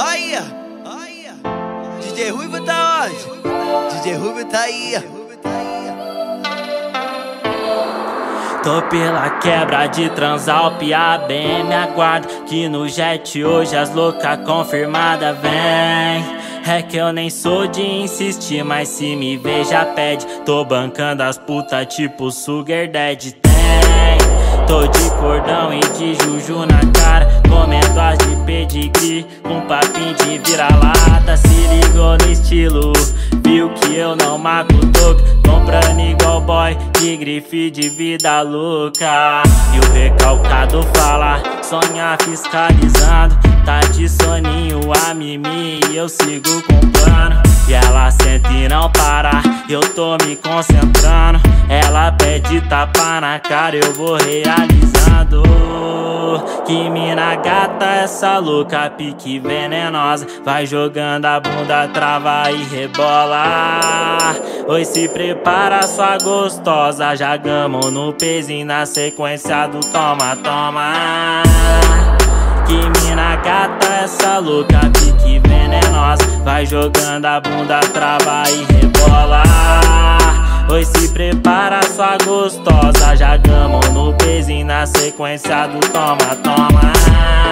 Aí, aí. DJ Ruivo tá onde? DJ Ruivo tá aí. Tô pela quebra de Transalp me aguarda que no jet hoje as louca confirmada vem é que eu nem sou de insistir, mas se me veja já pede Tô bancando as puta tipo Sugar Dead Tem, tô de cordão e de juju na cara Comendo de Com papinho de vira-lata Se ligou no estilo. Viu que eu não mago toque Comprando igual boy De grife de vida louca. E o recalcado fala Sonha fiscalizando Tá de soninho a mimi E eu sigo com plano. E ela sente e não para Eu tô me concentrando. Ela pede tapa na cara Eu vou realizando gata essa louca Pique venenosa. Vai jogando a bunda, trava e rebola. Oi, se prepara sua gostosa. Jagamos no pezinho na sequência do toma, toma. Que mina gata essa louca Pique venenosa. Vai jogando a bunda, trava e rebola Se prepara sua gostosa. Jagamos no pezinho na sequência do toma, toma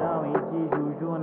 cordão e de juju